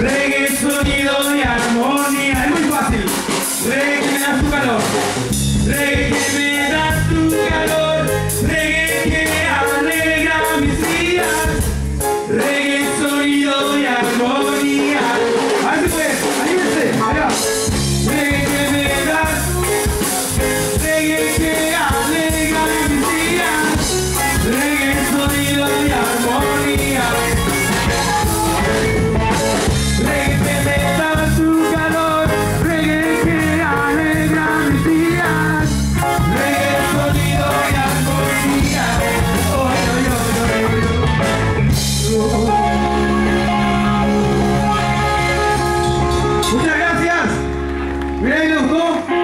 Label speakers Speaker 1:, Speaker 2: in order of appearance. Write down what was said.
Speaker 1: Reggae sonido de armonía. Es muy fácil. Reggae en su calor. 어?